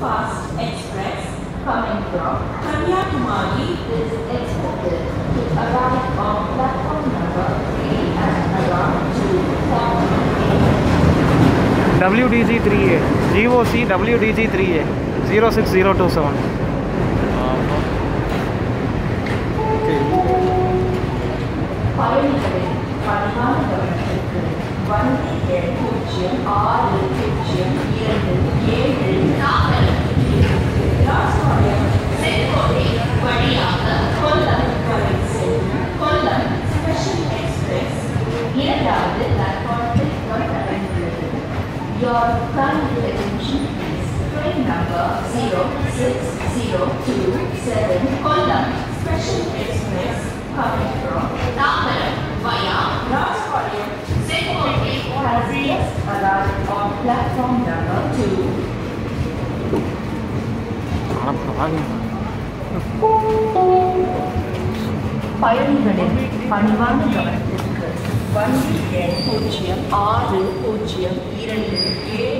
Superfast Express coming from Kanyakumari is expected to arrive on platform number 3 at around 2 WDG 3A GOC WDG 3A 06027 பயணிகளின் பணிவான கவனத்திற்கு வண்டி எண் பூஜ்ஜியம் ஆறு Your kind attention please. Train number 06027 Kollam Special Express coming from Nagaram via Rajpalayam Senkote has just arrived on platform number 2. பயணிகளின் பணிவான கவனத்திற்கு வண்டி எண் பூஜ்ஜியம் ஆறு பூஜ்ஜியம் இரண்டு ஏழு தாம்பரம் ராஜபாளையம்